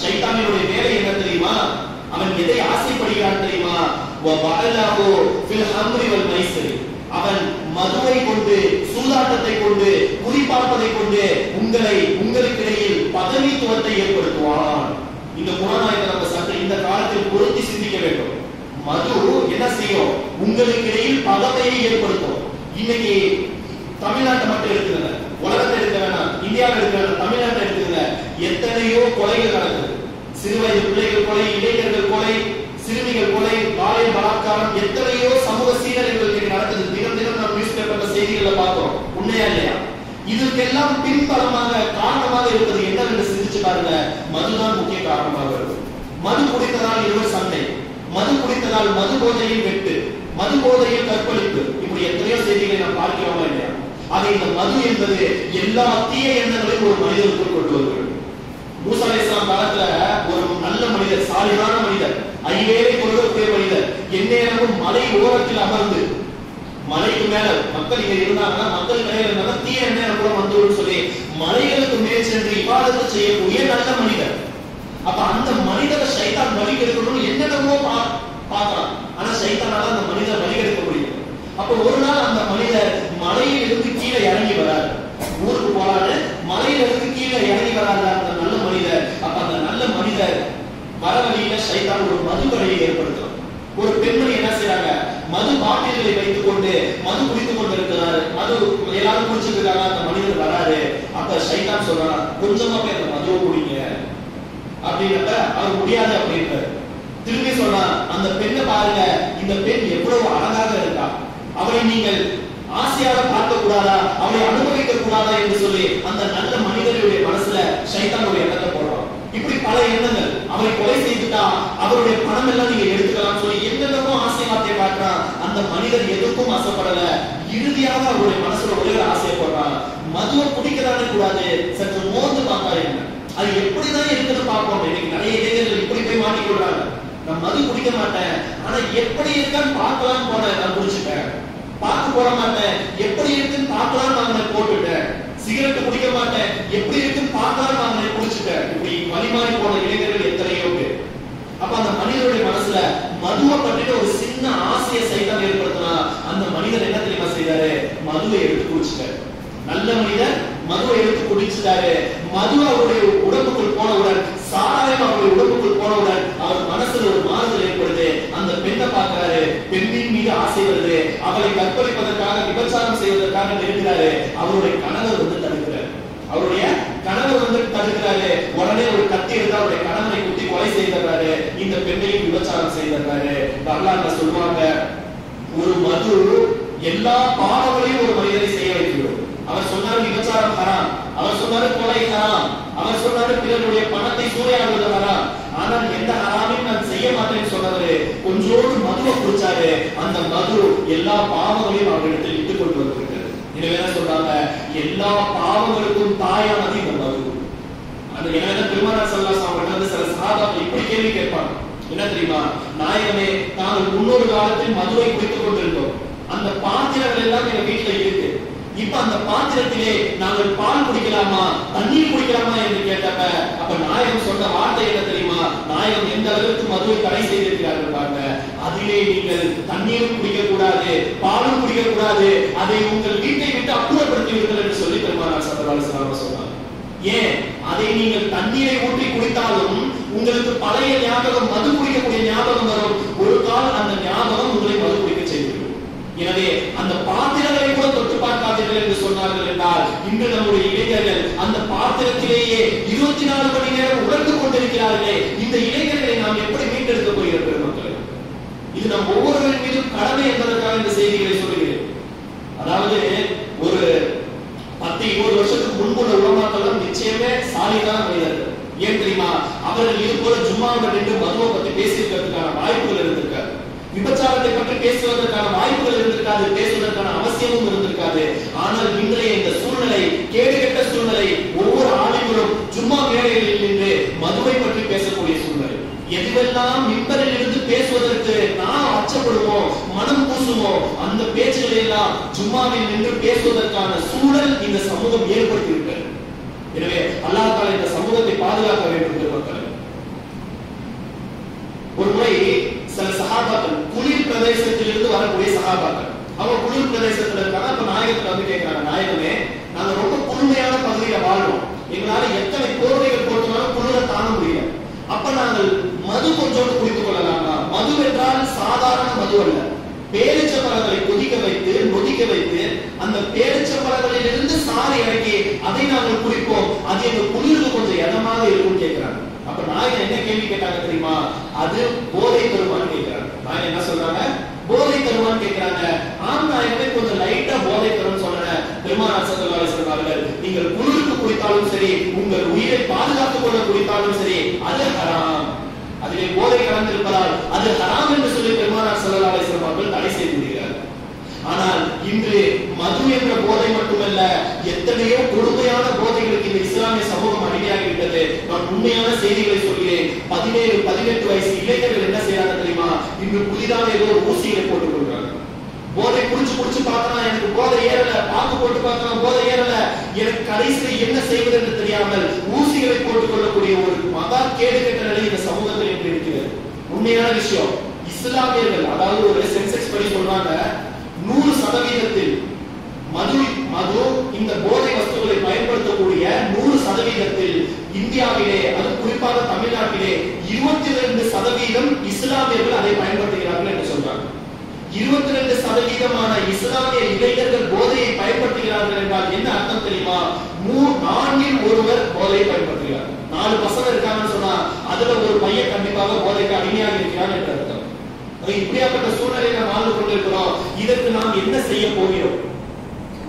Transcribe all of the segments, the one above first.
சைத்தானியுடைய வேலை என்ன தெரியுமா? அவன் எதை ஆசைப்படுகிறான் தெரியுமா? வபஅலஹு ஃபில் ஹம்ரி வல் மைஸ்ரி. அவன் மதுவை கொண்டு சூதாட்டத்தை கொண்டு குறிப்பார்ப்பதை கொண்டு உங்களை உங்களுக்கிடையில் பதவித்துவத்தை ஏற்படுத்துவான். இந்த குணநாயகத்தை நம்ம சற்று இந்த காலத்தில் பொருத்தி சிந்திக்க வேண்டும். மது என்ன செய்யும்? உங்களுக்கிடையில் பதவியை ஏற்படுத்தும். இன்னைக்கு தமிழ்நாட்டை மட்டும் எடுத்துக்கல உலகத்தை எடுக்க வேணாம் இந்தியாவில் எடுக்க வேணாம் தமிழ்நாட்டை எத்தனையோ கொலைகள் நடக்குது சிறுவயது பிள்ளைகள் கொலை இளைஞர்கள் கொலை சிறுமிகள் கொலை பாலிய பலாத்காரம் எத்தனையோ சமூக சீரழிவுகள் இன்னைக்கு நடக்குது. தினம் தினம் நம்ம நியூஸ் பேப்பர்ல செய்திகளை பார்க்கிறோம். உண்மையா இல்லையா? இதற்கெல்லாம் பின்பலமாக காரணமாக இருப்பது என்னவென்று சிந்திச்சு பாருங்க. மதுதான் முக்கிய காரணமாக இருக்கும் மது குடித்ததால் இருவர் சண்டை. மது குடித்ததால் மது போதையில் வெட்டு. மது போதையில் கற்பழிப்பு. இப்படி எத்தனையோ செய்திகளை நாம் பார்க்கிறோமா இல்லையா? அதை இந்த மது என்பது எல்லா தீய எண்ணங்களையும் ஒரு மனிதனுக்குள் கொண்டு வருகிறது மூசா அலைஹிஸ்ஸலாம் காலத்துல ஒரு நல்ல மனிதர் மனிதர். ஐவேளை கொள்ளக்கூடிய மனிதர். எந்நேரமும் மலை ஓரத்தில் அமர்ந்து மலைக்கு மேல மக்கள் இங்க இருந்தாங்கன்னா மக்கள் மேல இருந்தாங்க தீய எண்ணம் கூட வந்துடும் சொல்லி மலைகளுக்கு மேல் சென்று இவாதத்தை செய்யக்கூடிய நல்ல மனிதர். அப்ப அந்த மனிதரை சைத்தான் வழி எடுக்கணும்னு என்னென்னமோ பா- ஆனா சைத்தானால அந்த மனிதர் வழி எடுக்க முடியும் அப்ப ஒரு நாள் அந்த மனிதர் மலையில் இருந்து கீழே இறங்கி வராரு ஊருக்கு போறாரு மலையில இருந்து கீழே இறங்கி வராரு அந்த நல்ல மனிதர் அப்ப அந்த நல்ல மனிதர் வர வழியில சைத்தான் ஒரு மதுக்கடையை ஏற்படுத்தும். ஒரு பெண்மணி என்ன செய்யறாங்க மது பாட்டில்களை வைத்துக் கொண்டு மது குடித்துக் கொண்டு இருக்கிறாரு மது எல்லாரும் குடிச்சிருக்காங்க அந்த மனிதர் வராரு. அப்ப சைதான் சொல்றான் கொஞ்சமா போய் அந்த மதுவை குடிங்க. அப்படின்றப்ப அவர் முடியாது அப்படின்றாரு திரும்பி சொன்னா அந்த பெண்ணை பாருங்க. இந்த பெண் எவ்வளவு அழகாக இருக்கா. அவளை நீங்கள் ஆசையாக பார்க்க கூடாதா அவளை அனுபவிக்க கூடாதா என்று சொல்லி அந்த நல்ல மனிதனுடைய மனசுல சைத்தானுடைய எண்ணத்தை போடுறான். இப்படி பல எண்ணங்கள். அவரை கொலை செய்துட்டா அவருடைய பணம் எல்லாம் நீங்க எடுத்துக்கலாம் சொல்லி என்னென்னமோ ஆசை வார்த்தையை பார்க்கிறான் அந்த மனிதர் எதுக்கும் ஆசைப்படல. இறுதியாக அவருடைய மனசுல ஒரே ஒரு ஆசையை மதுவை குடிக்கதானே கூடாது. சற்று மோந்து பார்த்தா என்ன? அது எப்படிதான் இருக்குன்னு பார்ப்போம். இன்னைக்கு நிறைய இளைஞர்கள் இப்படி போய் மாட்டிக்கொள்றாங்க நான் மது குடிக்க மாட்டேன். ஆனா எப்படி இருக்கான்னு பார்க்கலாம்னு போனேன். நான் குடிச்சுட்டேன். பார்க்க போட மாட்டேன். எப்படி இருக்குன்னு பார்க்கலாம் வாங்கினேன். சிகரெட் குடிக்க மாட்டேன். எப்படி இருக்குன்னு பார்த்தாலும் நான் குடிச்சுட்டேன் இப்படி வழிமாறி போன இளைஞர்கள் எத்தனையோ பேர். அப்ப அந்த மனிதனுடைய மனசுல மதுவை பற்றின ஒரு சின்ன ஆசையை சைத்தான் ஏற்படுத்தினா அந்த மனிதர் என்ன தெரியுமா செய்தாரு? மதுவை எடுத்து குடிச்சிட்டாரு. நல்ல மனிதர் மதுவை எடுத்து குடிச்சிட்டாரு. மது அவருடைய உடம்புக்குள் போனவுடன் சாராயம் அவருடைய உடம்புக்குள் போனவுடன் அவர் மனசுல ஒரு மாறுதல் ஏற்படுது அந்த பெண்ணை பார்க்கிறாரு பெண்ணின் மீது ஆசை வருது அவளை கற்பழிப்பதற்காக விபச்சாரம் செய்வதற்காக நெருங்கிறாரு அவருடைய கணவர் வந்து தடுக்கிறார். அவருடைய கணவர் வந்து தடுக்கிறாரு. உடனே ஒரு கத்தி எடுத்து அவருடைய கணவரை குத்தி கொலை செய்திருக்காரு இந்த பெண்ணையும் விபச்சாரம் செய்திருக்காரு வரலாறு சொல்லுவாங்க ஒரு மது எல்லா பாவங்களையும் ஒரு மனிதனை செய்ய வைக்கிறோம். அவர் சொன்னாரு விபச்சாரம் ஹராம். அவர் சொன்னாரு கொலை ஹராம். அவர் சொன்னாரு பிறருடைய பணத்தை சூறையாடுவது ஹராம். ஆனால் எந்த ஹராமையும் நான் செய்ய மாட்டேன்னு சொன்னவரு கொஞ்சோடு மதுவை குடிச்சாரு அந்த மது எல்லா பாவங்களையும் அவரிடத்தில் இட்டுக் கொண்டு வந்தது என்ன சொல்றாங்க எல்லா பாவங்களுக்கும் தாயானது இந்த மது அந்த என்ன பெருமானார் ஸல்லல்லாஹு அலைஹி வந்து சில சஹாபாக்கள் இப்படி கேள்வி கேட்பாங்க. என்ன தெரியுமா? நாயகமே நாங்கள் முன்னொரு காலத்தில் மதுவை குடித்துக் கொண்டிருந்தோம். அந்த பாத்திரங்கள் எல்லாம் எங்க வீட்டுல இருக்கு. இப்ப அந்த பாத்திரத்திலே நாங்கள் பால் குடிக்கலாமா தண்ணீர் குடிக்கலாமா என்று கேட்டப்ப அப்ப நாயகம் சொன்ன வார்த்தை என்ன தெரியும்? நாயகம் எந்த அளவுக்கு மதுவை தடை செய்திருக்கிறார்கள் பாருங்க. அதிலே நீங்கள் தண்ணீரும் குடிக்கக்கூடாது பாலும் குடிக்கக்கூடாது. அதை உங்கள் வீட்டை விட்டு அப்புறப்படுத்துவீர்கள் என்று சொல்லி பெருமானார் ஸல்லல்லாஹு சொன்னார். ஏன்? அதை நீங்கள் தண்ணீரை ஊற்றி குடித்தாலும் உங்களுக்கு பழைய ஞாபகம் மது குடிக்கக்கூடிய ஞாபகம் வரும். ஒரு கால் அந்த ஞாபகம் உங்களை மது குடிக்க செய்துவிடும். எனவே அந்த பாத்திரங்களை கூட தொட்டு பார்க்காதீர்கள் என்று சொன்னார்கள் என்றால் இன்று நம்முடைய இளைஞர்கள் அந்த ஆத்திரத்திலேயே இருபத்தி நாலு மணி நேரம் உணர்ந்து கொண்டிருக்கிறார்களே இந்த இளைஞர்களை நாம் எப்படி மீட்டெடுக்க போகிறோம் பெருமக்களே? இது நம் ஒவ்வொருவரின் மீதும் கடமை என்பதற்காக இந்த செய்திகளை சொல்லுகிறேன் அதாவது ஒரு பத்து இருபது வருஷத்துக்கு முன்புள்ள உலமாக்கள் நிச்சயமே சாலிதான் மனிதர்கள். ஏன் தெரியுமா? அவர்கள் இது போல ஜும்மாவில் நின்று மதுவை பத்தி பேசியிருக்கிறதுக்கான வாய்ப்புகள் இருந்திருக்காது. விபச்சாரத்தை பற்றி பேசுவதற்கான வாய்ப்புகள் இருந்திருக்காது பேசுவதற்கான அவசியமும் இருந்திருக்காது. ஆனால் இன்றைய இந்த சூழ்நிலை கேடுகெட்ட சூழ்நிலை ஒவ்வொரு ஆளுங்களும் சும்மா வேலையில் இருந்து மதுவை பற்றி பேசக்கூடிய சூழல் எதுவெல்லாம் மிம்பரில் இருந்து பேசுவதற்கு நாம் அச்சப்படுமோ மனம் பூசுமோ அந்த பேச்சுகளை எல்லாம் சும்மாவில் நின்று பேசுவதற்கான சூழல் இந்த சமூகம் ஏற்படுத்தியிருக்கிறது எனவே அல்லாஹ் தாலா இந்த சமூகத்தை பாதுகாக்க வேண்டும் பெருமக்கள் ஒரு முறை சில சகாபாக்கள் குளிர் பிரதேசத்திலிருந்து வரக்கூடிய சகாபாக்கள் அவங்க குளிர் பிரதேசத்துல இருக்காங்க அப்ப நாயகத்துல வந்து கேட்கிறாங்க நாயகமே எங்களால எத்தனை போர்வைகள் போட்டுனாலும் குளிர தாங்க முடியல. அப்ப நாங்கள் மது கொஞ்சோண்டு குடித்துக் கொள்ளலாமா மது என்றால் சாதாரண மது அல்ல. பேரிச்ச பழங்களை கொதிக்க வைத்து நொதிக்க வைத்து அந்த பேரிச்ச பழங்களில் இருந்து சாறு இறக்கி அதை நாங்கள் குடிப்போம். அது எங்க குளிர்ந்து கொஞ்சம் இடமாக இருக்கும் கேட்கிறாங்க அப்ப நாயகன் என்ன கேள்வி கேட்டாங்க தெரியுமா? அது போதை தருமான்னு கேட்கிறாங்க நாயகன் என்ன சொல்றாங்க? போதை தருமான்னு கேட்கிறாங்க ஆம் நாயகமே கொஞ்சம் லைட்டா போதை தரும் சொன்னேன் பெருமானார் சல்லல்லாஹு அலைஹி வஸல்லம் நீங்கள் குளிருக்கு குடித்தாலும் சரி உங்கள் உயிரை பாதுகாத்துக் கொள்ள குடித்தாலும் சரி அது ஹராம். அதிலே போதை கலந்திருப்பதால் அது ஹராம் என்று சொல்லி பெருமானார் சல்லல்லாஹு அலைஹி வஸல்லம் அவர்கள் தடை செய்து விடுகிறார் ஆனால் இன்று மது என்ற போதை மட்டுமல்ல எத்தனையோ கொடுமையான போதைகளுக்கு இந்த இஸ்லாமிய சமூகம் அடிமையாகிவிட்டது. நான் உண்மையான செய்திகளை சொல்கிறேன். பதினேழு பதினெட்டு வயசு இளைஞர்கள் என்ன செய்யறாங்க தெரியுமா? இன்று புதிதாக ஏதோ ஊசியை ஊசிகளை போட்டுக் கொள்றாங்க போதை குடிச்சு குடிச்சு பார்த்தனா எனக்கு போதை ஏறல பாக்கு போட்டு பார்த்தனா போதை ஏறல. எனக்கு கடைசியில என்ன செய்வது என்று தெரியாமல் ஊசிகளை போட்டுக் கொள்ளக்கூடிய ஒரு மகா கேடு கெட்ட நிலை இந்த சமூகத்தில் என்று இருக்கிறது. உண்மையான விஷயம் இஸ்லாமியர்கள் அதாவது ஒரு சென்செக்ஸ் படி சொல்றாங்க நூறு சதவீதத்தில் மது மது இந்த போதை வஸ்துக்களை பயன்படுத்தக்கூடிய நூறு சதவீதத்தில் இந்தியாவிலே அது குறிப்பாக தமிழ்நாட்டிலே இருபத்தி ரெண்டு சதவீதம் இஸ்லாமியர்கள் அதை பயன்படுத்த இருபத்தி ரெண்டு சதவீதமான இஸ்லாமிய இளைஞர்கள் போதையை பயன்படுத்துகிறார்கள் என்றால் என்ன அர்த்தம் தெரியுமா? மூ நான்கில் ஒருவர் போதையை பயன்படுத்துகிறார். நாலு பசங்க இருக்காங்கன்னு சொன்னா அதுல ஒரு பையன் கண்டிப்பாக போதைக்கு அடிமையாக இருக்கிறான் என்று அர்த்தம். இப்படியாப்பட்ட சூழ்நிலையில நாம் வாழ்ந்து கொண்டிருக்கிறோம். இதற்கு நாம் என்ன செய்ய போகிறோம்?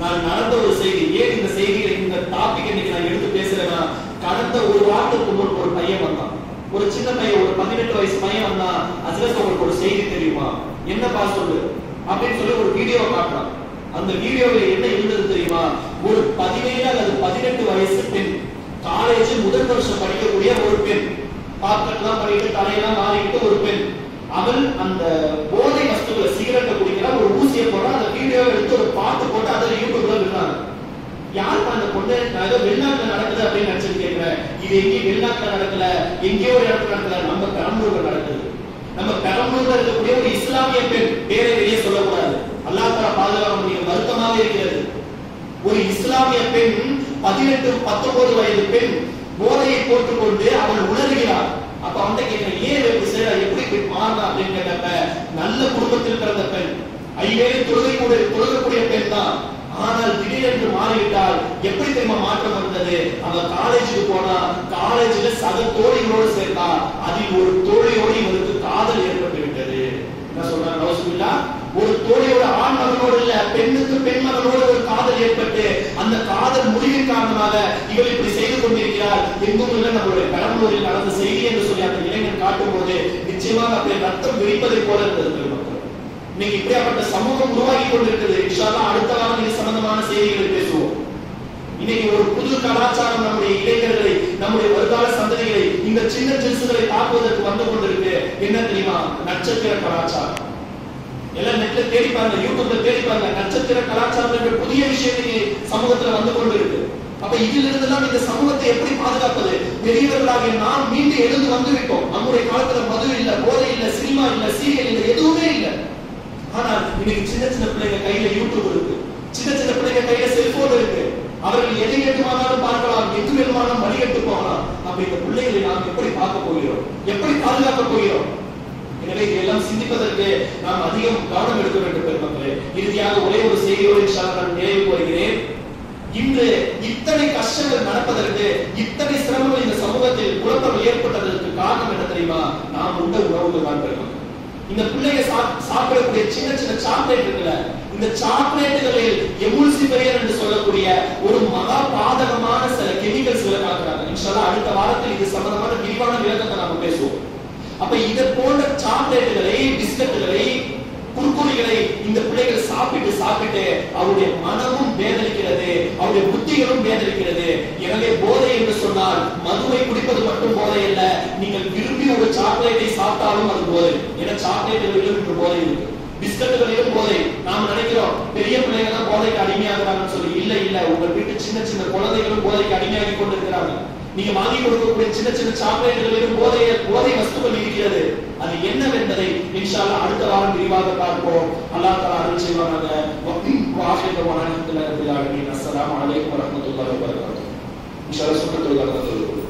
நான் நடந்த ஒரு செய்தி ஏன் இந்த செய்தியில இந்த டாபிக் இன்னைக்கு நான் எடுத்து பேசுறேன்னா கடந்த ஒரு வாரத்துக்கு முன் ஒரு பையன் வந்தான். ஒரு சின்ன பையன் ஒரு பதினெட்டு வயசு பையன் வந்தா அசரத் உங்களுக்கு ஒரு செய்தி தெரியுமா? என்னப்பா சொல்லு? அப்படின்னு சொல்லி ஒரு வீடியோ காட்டுறான். அந்த வீடியோவில் என்ன இருந்தது தெரியுமா? ஒரு பதினேழு அல்லது பதினெட்டு வயசு பெண் காலேஜ் முதல் வருஷம் படிக்கக்கூடிய ஒரு பெண். பாக்கெட்லாம் பண்ணிட்டு தலையெல்லாம் மாறிக்கிட்டு ஒரு பெண். அவள் அந்த போதை வஸ்துக்களை சிகரெட்டை குடிக்கிறா ஒரு ஊசியை போனா அந்த வீடியோ எடுத்து ஒரு பாட்டு போட்டு அதில் யூடியூப்ல விடுறாங்க யாருக்கு ஏதோ வெளிநாட்டுல நடக்குது அப்படின்னு நினைச்சிட்டு கேட்கிறேன் இது எங்கேயும் வெளிநாட்டுல நடக்கல? எங்கேயோ ஒரு இடத்துல நடக்கல? நம்ம பெரம்பலூர்ல நடக்குது. நம்ம பெரம்பலூர்ல இருக்கக்கூடிய ஒரு இஸ்லாமிய பெண் பேரை வெளியே சொல்லக்கூடாது. அல்லாஹ் தஆலா பாதுகாக்க முடியும் வருத்தமாக இருக்கிறது. ஒரு இஸ்லாமிய பெண் பதினெட்டு பத்தொன்பது வயது பெண் போதையை போட்டுக்கொண்டு அவள் உணர்கிறார் அப்ப அவன்கிட்ட கேட்கிறேன் ஏன் இப்படி செய்யற எப்படி இப்படி மாறினா அப்படின்னு கேட்டப்ப நல்ல குடும்பத்தில் பிறந்த பெண் ஐவேறு தொழுகை கூட தொழுகக்கூடிய பெண் தான். ஆனால் திடீரென்று மாறிவிட்டால் எப்படி தெரியுமா மாற்றம் வந்தது? அவன் காலேஜுக்கு போனா காலேஜ்ல சக தோழிகளோடு சேர்ந்தா அதில் ஒரு தோழியோடு இவருக்கு காதல் ஏற்பட்டு விட்டது. என்ன சொல்றாங்க நவசுல்லா ஒரு தோழியோட ஆண் மகனோடு இல்ல பெண்ணுக்கு பெண் மகனோடு ஒரு காதல் ஏற்பட்டு அந்த காதல் முடிவின் காரணமாக இவள் இப்படி செய்து கொண்டிருக்கிறார் எங்கும் இல்ல நம்மளுடைய பெரம்பலூரில் நடந்த செய்தி என்று சொல்லி அந்த இளைஞன் காட்டும் போது நிச்சயமாக அப்படியே ரத்தம் விரிப்பதை போல இருந்தது இன்னைக்கு இப்படியாப்பட்ட சமூகம் உருவாகி கொண்டிருக்கிறது. இன்ஷால்லா அடுத்த வாரம் இது சம்பந்தமான செய்திகளை பேசுவோம். இன்னைக்கு ஒரு புது கலாச்சாரம் நம்முடைய இளைஞர்களை நம்முடைய வருங்கால சந்ததிகளை இந்த சின்ன ஜின்சுகளை தாக்குவதற்கு வந்து கொண்டிருக்கு. என்ன தெரியுமா? நட்சத்திர கலாச்சாரம். எல்லாம் நெட்ல தேடி பாருங்க யூடியூப்ல தேடி பாருங்க. நட்சத்திர கலாச்சாரம் புதிய விஷயம் இன்னைக்கு சமூகத்துல வந்து கொண்டிருக்கு. அப்ப இதிலிருந்து இருந்தெல்லாம் இந்த சமூகத்தை எப்படி பாதுகாப்பது? பெரியவர்களாகிய நாம் மீண்டும் எழுந்து வந்து விட்டோம் நம்முடைய காலத்துல மது இல்ல போதை இல்ல சினிமா இல்ல சீரியல் இல்ல எதுவுமே இல்ல. ஆனால் இன்னைக்கு சின்ன சின்ன பிள்ளைங்க கையில யூடியூப் இருக்கு. சின்ன சின்ன பிள்ளைங்க கையில செல்போன் இருக்கு. அவர்கள் எதை வேண்டுமானாலும் பார்க்கலாம் எது வேண்டுமானாலும் வழிகட்டு போகலாம் அப்ப இந்த பிள்ளைகளை நாம் எப்படி பார்க்க போகிறோம்? எப்படி பாதுகாக்க போகிறோம்? எனவே இதெல்லாம் சிந்திப்பதற்கு நாம் அதிகம் கவனம் எடுக்க வேண்டும் பெருமக்களே. இறுதியாக ஒரே ஒரு செய்தியோடு நான் நிறைவு கூறுகிறேன். இன்று இத்தனை கஷ்டங்கள் நடப்பதற்கு இத்தனை சிரமங்கள் இந்த சமூகத்தில் குழப்பம் ஏற்பட்டதற்கு காரணம் என்ன தெரியுமா? நாம் உண்ட உணவுகள் தான் பெருமக்கள். இந்த பிள்ளைங்க சாப்- சாப்பிடக்கூடிய சின்ன சின்ன சாக்லேட் இருக்குல்ல இந்த சாக்லேட்டுகளில் எமுல்சிபரியர் என்று சொல்லக்கூடிய ஒரு மகா பாதகமான சில கெமிக்கல்ஸ் விளக்காக்குறாங்க இன்ஷால்லா அடுத்த வாரத்தில் இது சம்பந்தமான விரிவான விளக்கத்தை நாம பேசுவோம். அப்ப இதை போன்ற சாக்லேட்டுகளை பிஸ்கட்டுகளை குறுக்குறிகளை இந்த பிள்ளைகள் சாப்பிட்டு அவருடைய மனமும் வேதனிக்கிறது அவருடைய புத்திகளும் வேதனிக்கிறது. எனவே போதை என்று சொன்னால் மதுவை குடிப்பது மட்டும் போதை அல்ல நீங்கள் விரும்பி ஒரு சாக்லேட்டை சாப்பிட்டாலும் அது போதை. ஏன்னா சாக்லேட்டுகளிலும் இன்று போதை இருக்கு. பிஸ்கட்டுகளிலும் போதை. நாம் நினைக்கிறோம் பெரிய பிள்ளைகள் தான் போதைக்கு அடிமையாகிறாங்கன்னு சொல்லி இல்ல இல்ல உங்கள் வீட்டு சின்ன சின்ன குழந்தைகளும் போதைக்கு அடிமையாகி கொண்டிருக்கிறாங்க நீங்க வாங்கி கொடுக்கக்கூடிய சின்ன சின்ன சாக்லேட்டுகளிலும் போதை போதை வஸ்துக்கள் இருக்கிறது. அது என்னவென்பதை இன்ஷால்லா அடுத்த வாரம் விரிவாக பார்ப்போம். அல்லாஹ் தலா அருள் செய்வாங்க வாஹித வனஹத்துல ரபில் ஆலமீன். அஸ்ஸலாமு அலைக்கும் வரஹ்மத்துல்லாஹி வபரகாத்துஹு. இன்ஷா அல்லாஹ் சுன்னத்துல்